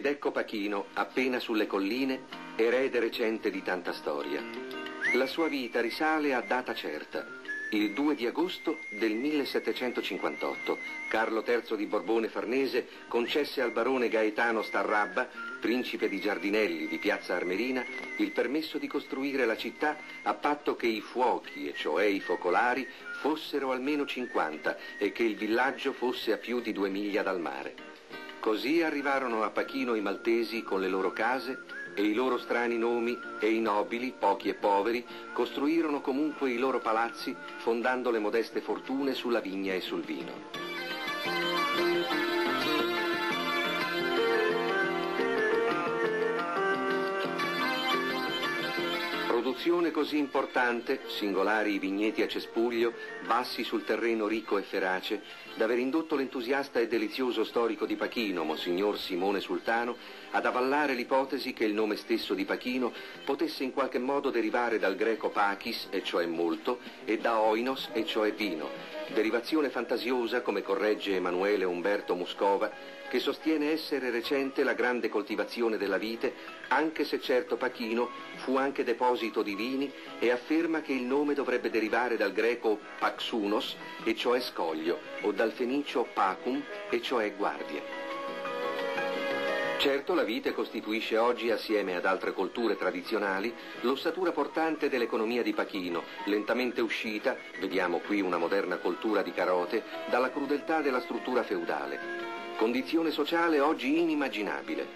Ed ecco Pachino, appena sulle colline, erede recente di tanta storia. La sua vita risale a data certa, il 2 di agosto del 1758. Carlo III di Borbone Farnese concesse al barone Gaetano Starrabba, principe di Giardinelli di Piazza Armerina, il permesso di costruire la città a patto che i fuochi, e cioè i focolari, fossero almeno 50 e che il villaggio fosse a più di due miglia dal mare. Così arrivarono a Pachino i maltesi con le loro case e i loro strani nomi e i nobili, pochi e poveri, costruirono comunque i loro palazzi fondando le modeste fortune sulla vigna e sul vino. Produzione così importante, singolari i vigneti a cespuglio, bassi sul terreno ricco e ferace, d'aver indotto l'entusiasta e delizioso storico di Pachino, Monsignor Simone Sultano, ad avallare l'ipotesi che il nome stesso di Pachino potesse in qualche modo derivare dal greco pachis, e cioè molto, e da oinos, e cioè vino, derivazione fantasiosa, come corregge Emanuele Umberto Muscova, che sostiene essere recente la grande coltivazione della vite, anche se certo Pachino fu anche deposito di vini e afferma che il nome dovrebbe derivare dal greco paxunos, e cioè scoglio, o dal fenicio pacum, e cioè guardia. Certo la vite costituisce oggi, assieme ad altre colture tradizionali, l'ossatura portante dell'economia di Pachino, lentamente uscita, vediamo qui una moderna coltura di carote, dalla crudeltà della struttura feudale condizione sociale oggi inimmaginabile.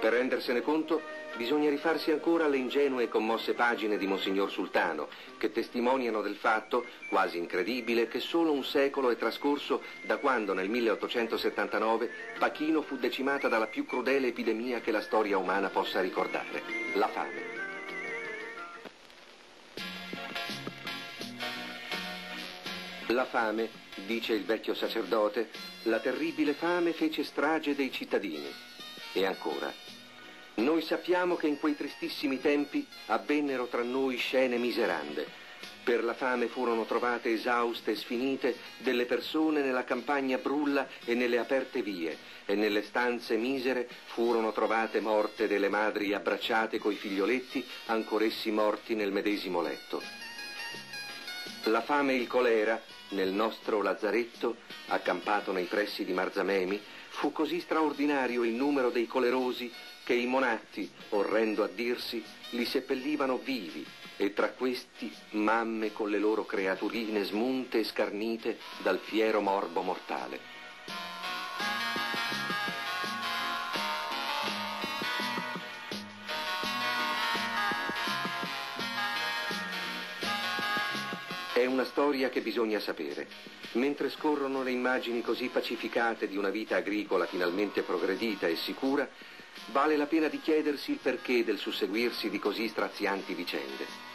Per rendersene conto bisogna rifarsi ancora alle ingenue e commosse pagine di Monsignor Sultano, che testimoniano del fatto, quasi incredibile, che solo un secolo è trascorso da quando nel 1879 Pachino fu decimata dalla più crudele epidemia che la storia umana possa ricordare, la fame. La fame dice il vecchio sacerdote, la terribile fame fece strage dei cittadini. E ancora, noi sappiamo che in quei tristissimi tempi avvennero tra noi scene miserande. Per la fame furono trovate esauste e sfinite delle persone nella campagna brulla e nelle aperte vie, e nelle stanze misere furono trovate morte delle madri abbracciate coi figlioletti, ancor'essi morti nel medesimo letto. La fame e il colera nel nostro lazzaretto, accampato nei pressi di Marzamemi, fu così straordinario il numero dei colerosi che i monatti, orrendo a dirsi, li seppellivano vivi e tra questi mamme con le loro creaturine smunte e scarnite dal fiero morbo mortale. Una storia che bisogna sapere. Mentre scorrono le immagini così pacificate di una vita agricola finalmente progredita e sicura, vale la pena di chiedersi il perché del susseguirsi di così strazianti vicende.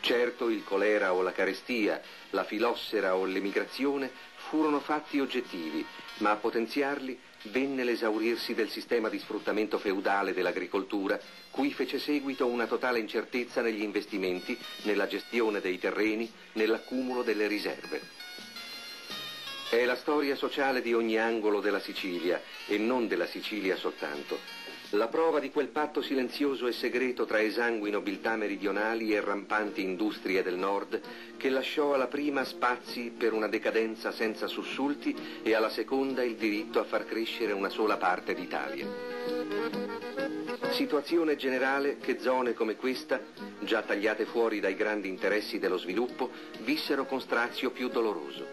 Certo il colera o la carestia, la filossera o l'emigrazione furono fatti oggettivi, ma a potenziarli venne l'esaurirsi del sistema di sfruttamento feudale dell'agricoltura, cui fece seguito una totale incertezza negli investimenti, nella gestione dei terreni, nell'accumulo delle riserve. È la storia sociale di ogni angolo della Sicilia e non della Sicilia soltanto. La prova di quel patto silenzioso e segreto tra esangui nobiltà meridionali e rampanti industrie del nord che lasciò alla prima spazi per una decadenza senza sussulti e alla seconda il diritto a far crescere una sola parte d'Italia. Situazione generale che zone come questa, già tagliate fuori dai grandi interessi dello sviluppo, vissero con strazio più doloroso.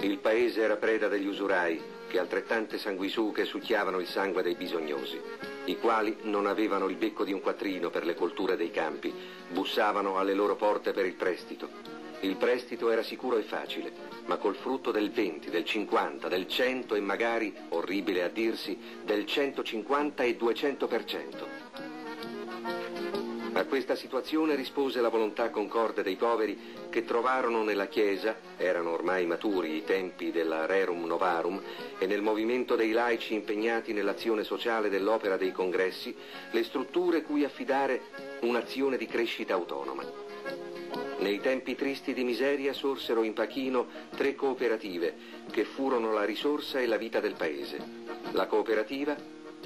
Il paese era preda degli usurai, che altrettante sanguisuche succhiavano il sangue dei bisognosi, i quali non avevano il becco di un quattrino per le colture dei campi, bussavano alle loro porte per il prestito. Il prestito era sicuro e facile, ma col frutto del 20, del 50, del 100 e magari, orribile a dirsi, del 150 e 200%. Questa situazione rispose la volontà concorde dei poveri che trovarono nella Chiesa, erano ormai maturi i tempi della Rerum Novarum, e nel movimento dei laici impegnati nell'azione sociale dell'opera dei congressi, le strutture cui affidare un'azione di crescita autonoma. Nei tempi tristi di miseria sorsero in Pachino tre cooperative che furono la risorsa e la vita del paese. La cooperativa,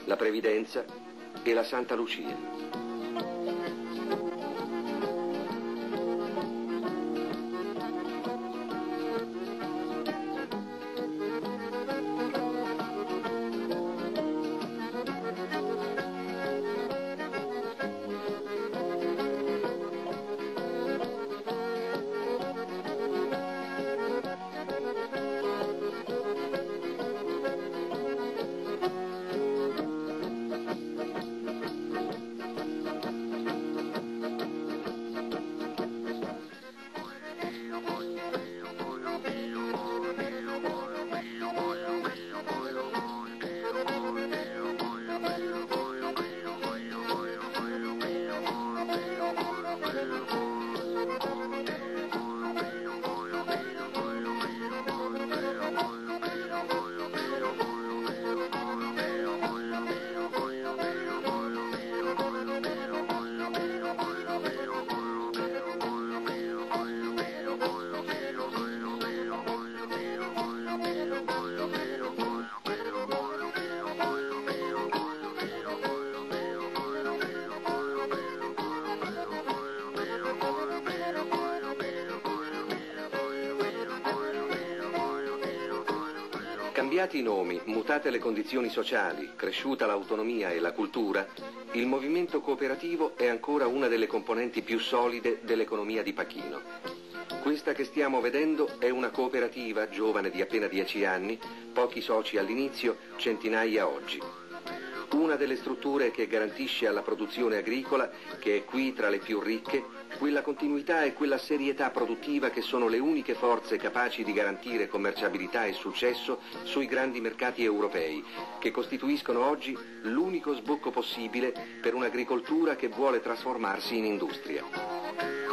la previdenza e la Santa Lucia. Cambiati i nomi, mutate le condizioni sociali, cresciuta l'autonomia e la cultura, il movimento cooperativo è ancora una delle componenti più solide dell'economia di Pachino. Questa che stiamo vedendo è una cooperativa giovane di appena dieci anni, pochi soci all'inizio, centinaia oggi una delle strutture che garantisce alla produzione agricola, che è qui tra le più ricche, quella continuità e quella serietà produttiva che sono le uniche forze capaci di garantire commerciabilità e successo sui grandi mercati europei, che costituiscono oggi l'unico sbocco possibile per un'agricoltura che vuole trasformarsi in industria.